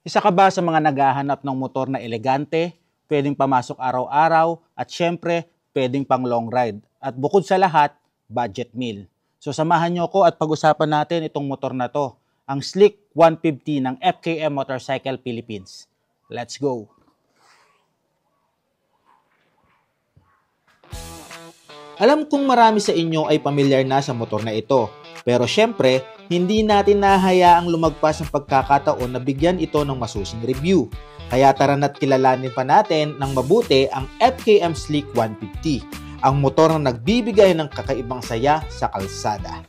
Isa ka ba sa mga naghahanap ng motor na elegante, pwedeng pamasok araw-araw, at syempre, pwedeng pang long ride. At bukod sa lahat, budget meal. So samahan nyo ko at pag-usapan natin itong motor na to, ang Slick 150 ng FKM Motorcycle Philippines. Let's go! Alam kong marami sa inyo ay pamilyar na sa motor na ito. Pero syempre, hindi natin nahayaang lumagpas ang pagkakataon na bigyan ito ng masusing review. Kaya tara na't kilalanin pa natin ng mabuti ang FKM Sleek 150, ang motor na nagbibigay ng kakaibang saya sa kalsada.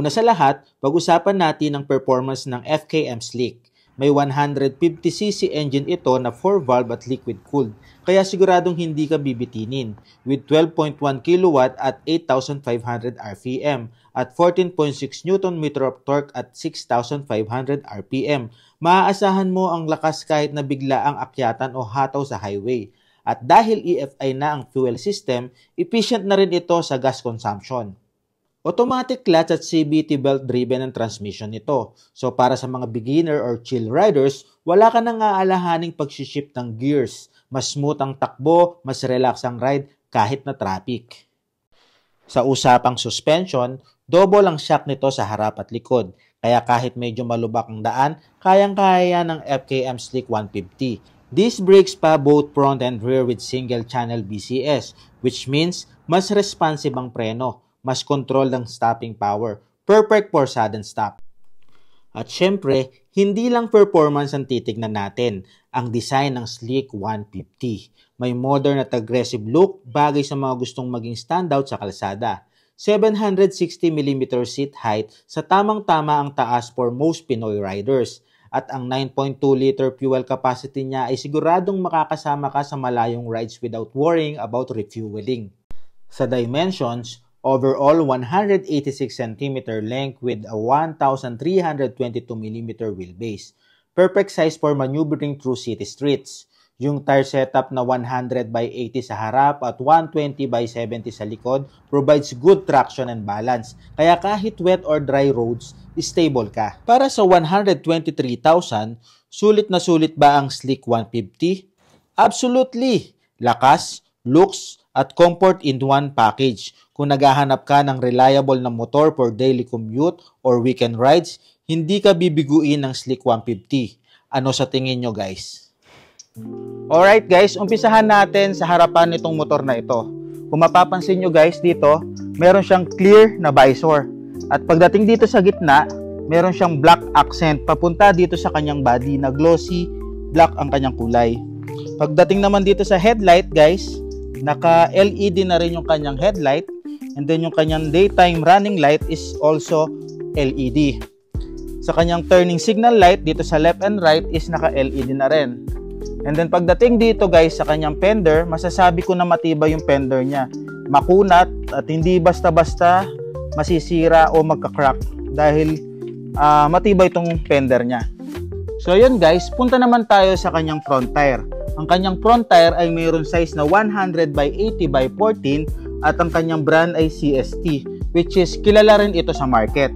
Una sa lahat, pag-usapan natin ang performance ng FKM Sleek. May 150cc engine ito na 4-valve at liquid-cooled, kaya siguradong hindi ka bibitinin. With 12.1 kW at 8,500 RPM at 14.6 Nm of torque at 6,500 RPM, maaasahan mo ang lakas kahit na bigla ang akyatan o hataw sa highway. At dahil EFI na ang fuel system, efficient na rin ito sa gas consumption. Automatic clutch at CVT belt driven ang transmission nito. So para sa mga beginner or chill riders, wala ka nang aalahaning pagsishift ng gears. Mas smooth ang takbo, mas relax ang ride kahit na traffic. Sa usapang suspension, double ang shock nito sa harap at likod. Kaya kahit medyo malubak ang daan, kayang-kaya ng FKM Slick 150. This brakes pa both front and rear with single channel BCS, which means mas responsive ang preno mas control ng stopping power. Perfect for sudden stop. At syempre, hindi lang performance ang titignan natin, ang design ng Sleek 150. May modern at aggressive look, bagay sa mga gustong maging standout sa kalsada. 760mm seat height sa tamang-tama ang taas for most Pinoy riders. At ang 9.2 liter fuel capacity niya ay siguradong makakasama ka sa malayong rides without worrying about refueling. Sa dimensions, Overall, 186 cm length with a 1,322 mm wheelbase. Perfect size for maneuvering through city streets. Yung tire setup na 100 by 80 sa harap at 120 by 70 sa likod provides good traction and balance. Kaya kahit wet or dry roads, stable ka. Para sa 123,000, sulit na sulit ba ang Sleek 150? Absolutely! Lakas, looks, at comfort in one package. Kung naghahanap ka ng reliable na motor for daily commute or weekend rides, hindi ka bibiguin ng Sleek 150. Ano sa tingin nyo guys? Alright guys, umpisahan natin sa harapan nitong motor na ito. Kung mapapansin nyo guys dito, meron siyang clear na visor. At pagdating dito sa gitna, meron siyang black accent papunta dito sa kanyang body na glossy black ang kanyang kulay. Pagdating naman dito sa headlight guys, naka LED na rin yung kanyang headlight And then yung kanyang daytime running light is also LED. Sa kanyang turning signal light dito sa left and right is naka-LED na rin. And then pagdating dito guys sa kanyang fender, masasabi ko na matibay yung fender niya. Makunat at hindi basta-basta masisira o magka-crack dahil uh, matibay itong fender niya. So yun guys, punta naman tayo sa kanyang front tire. Ang kanyang front tire ay mayroon size na 100 by 80 by 14 at ang kanyang brand ay CST which is kilala rin ito sa market.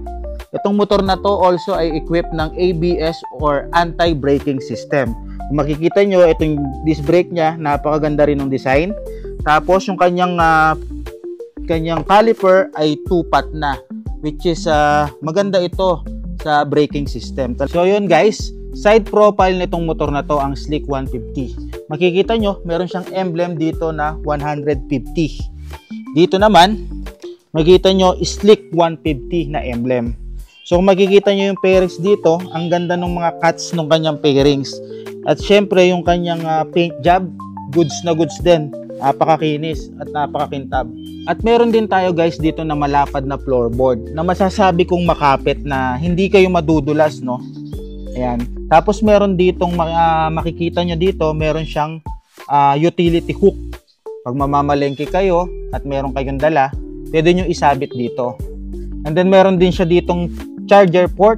Itong motor na to also ay equipped ng ABS or anti-braking system. Kung makikita nyo, itong disc brake niya, napakaganda rin ng design. Tapos yung kanyang uh, kanyang caliper ay two-pot na which is uh, maganda ito sa braking system. So yun guys, side profile nitong motor na to ang Slick 150. Makikita nyo, meron siyang emblem dito na 150. Dito naman, makikita nyo Slick 150 na emblem. So kung makikita nyo yung pairings dito, ang ganda ng mga cuts ng kanyang pairings. At syempre yung kanyang uh, paint job, goods na goods din. Napakakinis at napakakintab. At meron din tayo guys dito na malapad na floorboard na masasabi kong makapit na hindi kayo madudulas no. Ayan. Tapos meron ditong uh, makikita nyo dito, meron siyang uh, utility hook pag mamamalengke kayo at meron kayong dala, pwede nyo isabit dito. And then meron din siya ditong charger port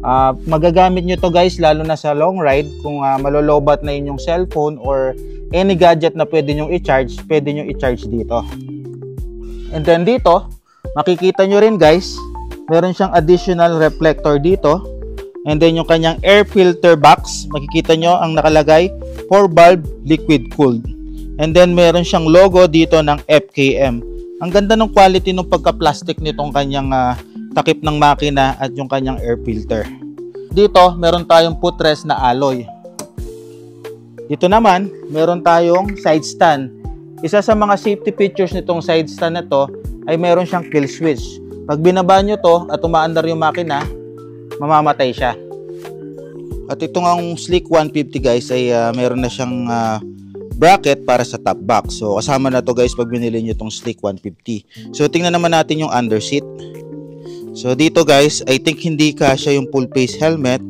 Uh, magagamit nyo to guys lalo na sa long ride kung uh, malolobat na inyong cellphone or any gadget na pwede nyo i-charge, pwede nyo i-charge dito. And then dito, makikita nyo rin guys, meron siyang additional reflector dito. And then yung kanyang air filter box, makikita nyo ang nakalagay 4 valve liquid cooled. And then meron siyang logo dito ng FKM. Ang ganda ng quality ng pagka-plastic nitong kanyang uh, takip ng makina at yung kanyang air filter. Dito, meron tayong footrest na alloy. Dito naman, meron tayong side stand. Isa sa mga safety features nitong side stand na to ay meron siyang kill switch. Pag binaba nyo to at umaandar yung makina, mamamatay siya. At itong ang Slick 150 guys ay uh, meron na siyang uh, bracket para sa top box. So kasama na to guys pag binili nyo itong Slick 150. So tingnan naman natin yung under seat. So dito guys, I think hindi kasya yung full face helmet.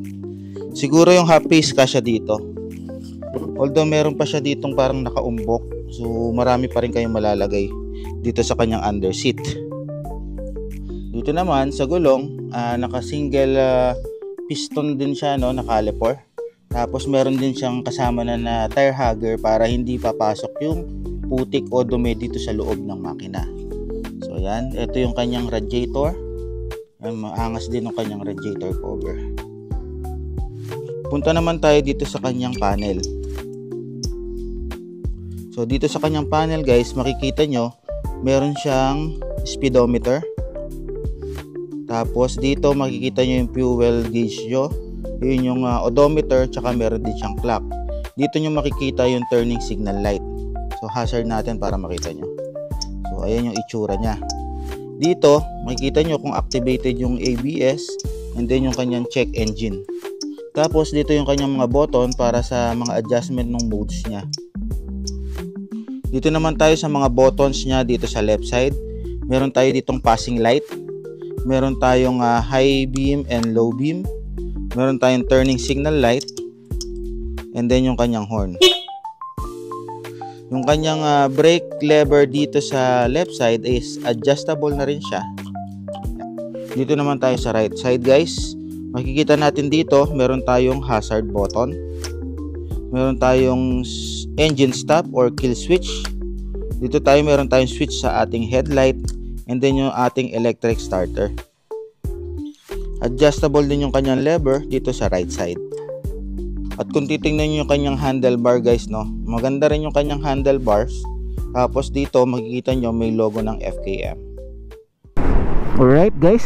Siguro yung half face kasya dito. Although meron pa siya ditong parang nakaumbok. So marami pa rin kayong malalagay dito sa kanyang under seat. Dito naman sa gulong, uh, naka single uh, piston din siya no, na caliper. Tapos meron din siyang kasama na na tire hugger para hindi papasok yung putik o dumi dito sa loob ng makina. So yan, ito yung kanyang radiator. Ay maangas din ng kanyang radiator cover. Punta naman tayo dito sa kanyang panel. So dito sa kanyang panel guys makikita nyo meron siyang speedometer. Tapos dito makikita nyo yung fuel gauge nyo yun yung uh, odometer tsaka meron din siyang clock dito nyo makikita yung turning signal light so hazard natin para makita nyo so ayan yung itsura nya dito, makikita nyo kung activated yung ABS and then yung kanyang check engine. Tapos dito yung kanyang mga button para sa mga adjustment ng modes niya. Dito naman tayo sa mga buttons niya dito sa left side. Meron tayo ditong passing light. Meron tayong uh, high beam and low beam. Meron tayong turning signal light. And then yung kanyang horn. Yung kanyang uh, brake lever dito sa left side is adjustable na rin siya. Dito naman tayo sa right side guys. Makikita natin dito, meron tayong hazard button. Meron tayong engine stop or kill switch. Dito tayo meron tayong switch sa ating headlight and then yung ating electric starter. Adjustable din yung kanyang lever dito sa right side. At kung titingnan niyo yung kanyang handlebar guys, no, maganda rin yung kanyang handlebars. Tapos dito makikita niyo may logo ng FKM. Alright guys.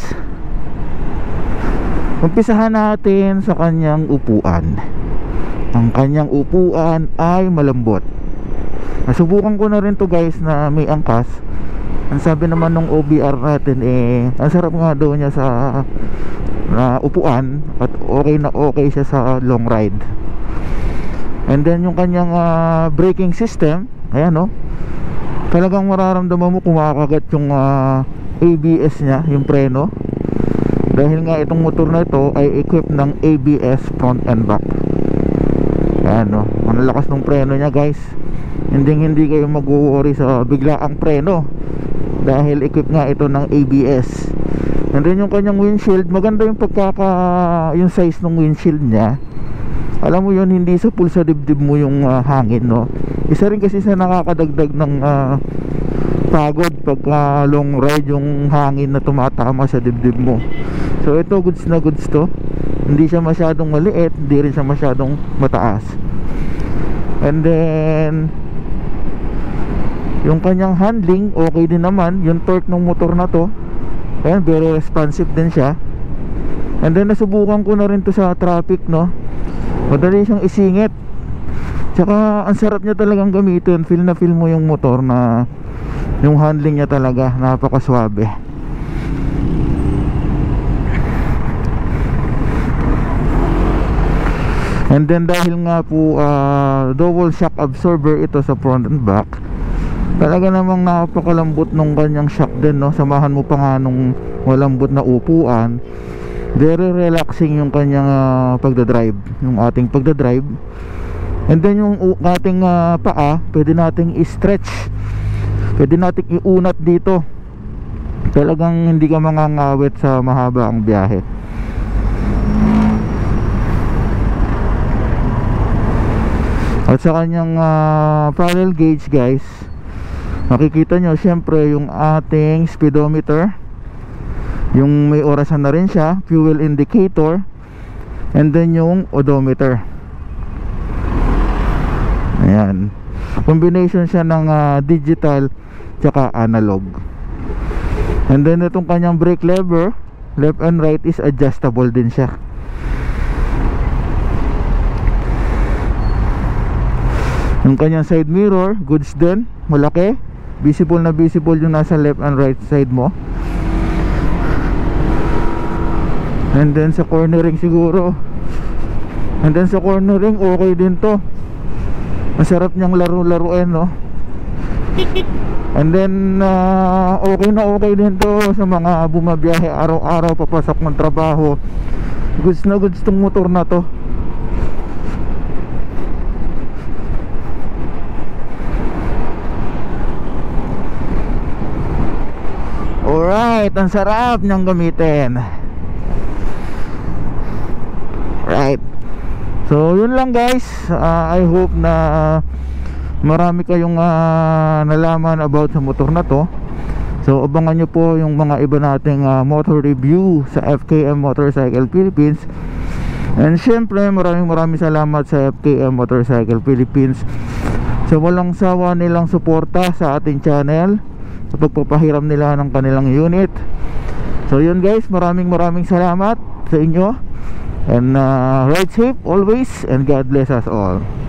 Umpisahan natin sa kanyang upuan. Ang kanyang upuan ay malambot. Nasubukan ko na rin to guys na may angkas. Ang sabi naman ng OBR natin eh, ang sarap nga daw niya sa na upuan at okay na okay siya sa long ride. And then yung kanyang uh, braking system ayan no talagang mararamdaman mo kumakagat yung uh, ah, ABS niya yung preno. Dahil nga itong motor na ito ay equipped ng ABS front and back. Ayan no ang lakas ng preno niya guys. Hindi hindi kayo mag-worry sa biglaang preno dahil equipped nga ito ng ABS and then yung kanyang windshield. Maganda yung pagkaka yung size ng windshield niya. Alam mo yun hindi sa pool sa dibdib mo yung uh, hangin no? Isa rin kasi sa nakakadagdag ng uh, pagod pagka long ride yung hangin na tumatama sa dibdib mo. So ito goods na goods to. Hindi siya masyadong maliit hindi rin siya masyadong mataas. And then yung kanyang handling okay din naman yung torque ng motor na to Ayan, very responsive din siya. And then nasubukan ko na rin to sa traffic, no. Madali siyang isingit. Tsaka ang sarap niya talagang gamitin. Feel na feel mo yung motor na yung handling niya talaga napakaswabe. And then dahil nga po uh, double shock absorber ito sa front and back talaga namang napakalambot nung kanyang shock din no? Samahan mo pa nga nung malambot na upuan. Very relaxing yung kanyang uh, pagdadrive yung ating pagdadrive. And then yung ating uh, paa pwede nating i-stretch. Pwede nating iunat dito. Talagang hindi ka mangangawit sa mahaba ang biyahe. At sa kanyang ah, uh, parallel gauge guys makikita nyo syempre yung ating speedometer. Yung may orasan na rin siya, fuel indicator, and then yung odometer. Ayan. Combination siya ng uh, digital tsaka analog. And then itong kanyang brake lever, left and right is adjustable din siya. Yung kanyang side mirror, goods din, malaki. Visible na visible yung nasa left and right side mo. And then sa cornering siguro. And then sa cornering, okay din to. Masarap niyang laro-laruin, no? And then, uh, okay na okay din to sa mga bumabiyahe araw-araw papasok ng trabaho. Goods na goods tong motor na to. Alright, ang sarap niyang gamitin. Right. So yun lang guys. Uh, I hope na marami kayong uh, nalaman about sa motor na to. So abangan nyo po yung mga iba nating uh, motor review sa FKM Motorcycle Philippines. And syempre maraming maraming salamat sa FKM Motorcycle Philippines Sa walang sawa nilang suporta sa ating channel sa pagpapahiram nila ng kanilang unit. So yun guys. Maraming maraming salamat sa inyo. And uh, ride safe always and God bless us all